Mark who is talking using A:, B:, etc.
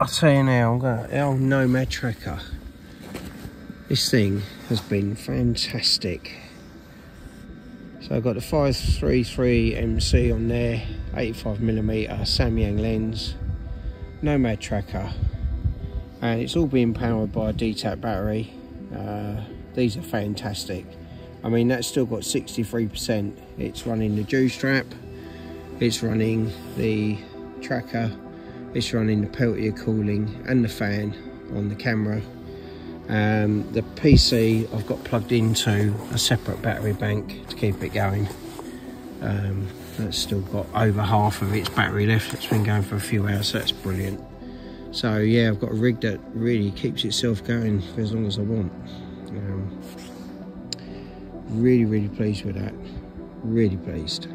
A: I'll tell you now, I'm going our Nomad Tracker. This thing has been fantastic. So I've got the 533 MC on there, 85mm Samyang lens, Nomad Tracker, and it's all being powered by a DTAC battery. Uh, these are fantastic. I mean, that's still got 63%. It's running the Dew strap, it's running the tracker, it's running the Peltier cooling and the fan on the camera. Um, the PC I've got plugged into a separate battery bank to keep it going. Um, that's still got over half of its battery left. It's been going for a few hours, so that's brilliant. So yeah, I've got a rig that really keeps itself going for as long as I want. Um, really, really pleased with that. Really pleased.